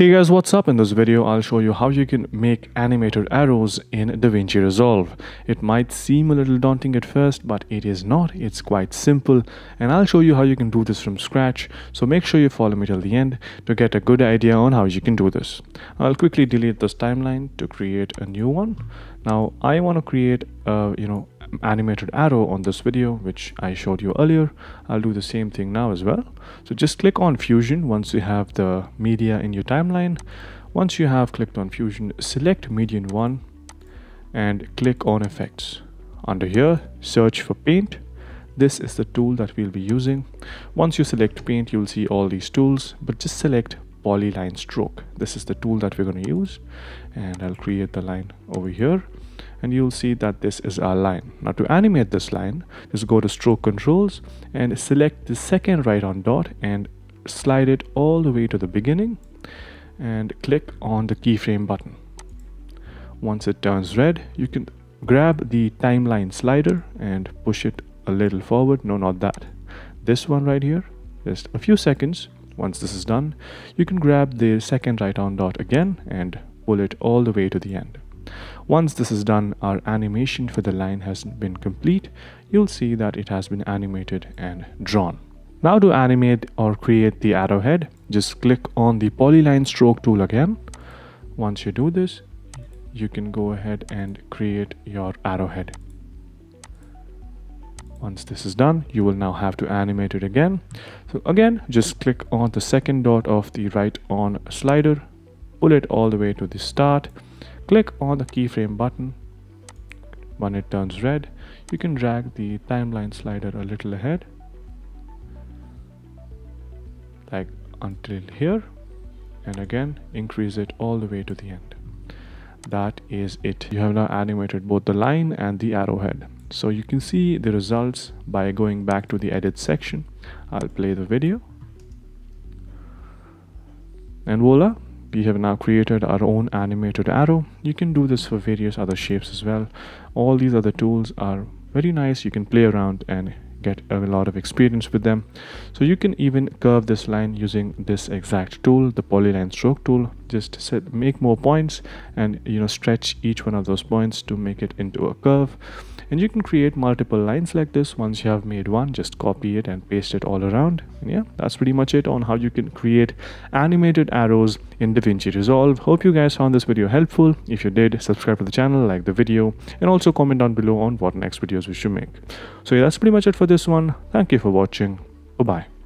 Hey guys, what's up? In this video, I'll show you how you can make animated arrows in DaVinci Resolve. It might seem a little daunting at first, but it is not. It's quite simple, and I'll show you how you can do this from scratch. So make sure you follow me till the end to get a good idea on how you can do this. I'll quickly delete this timeline to create a new one. Now, I want to create a, you know, animated arrow on this video which I showed you earlier. I'll do the same thing now as well. So just click on fusion once you have the media in your timeline. Once you have clicked on fusion select MediaIn 1 and click on effects. Under here search for paint. This is the tool that we'll be using. Once you select paint you'll see all these tools but just select polyline stroke. This is the tool that we're going to use and I'll create the line over here and you'll see that this is our line. Now to animate this line, just go to stroke controls and select the second write on dot and slide it all the way to the beginning and click on the keyframe button. Once it turns red, you can grab the timeline slider and push it a little forward. No, not that. This one right here, just a few seconds. Once this is done, you can grab the second write on dot again and pull it all the way to the end. Once this is done, our animation for the line has been complete. You'll see that it has been animated and drawn. Now to animate or create the arrowhead, just click on the polyline stroke tool again. Once you do this, you can go ahead and create your arrowhead. Once this is done, you will now have to animate it again. So again, just click on the second dot of the write on slider, pull it all the way to the start click on the keyframe button. When it turns red you can drag the timeline slider a little ahead like until here and again increase it all the way to the end. That is it. You have now animated both the line and the arrowhead. So you can see the results by going back to the edit section. I'll play the video. And voila we have now created our own animated arrow. You can do this for various other shapes as well. All these other tools are very nice. You can play around and get a lot of experience with them. So you can even curve this line using this exact tool the polyline stroke tool just set make more points and you know stretch each one of those points to make it into a curve. And you can create multiple lines like this. Once you have made one just copy it and paste it all around. And yeah that's pretty much it on how you can create animated arrows in DaVinci Resolve. Hope you guys found this video helpful. If you did subscribe to the channel like the video and also comment down below on what next videos we should make. So yeah that's pretty much it for this one. Thank you for watching. Bye bye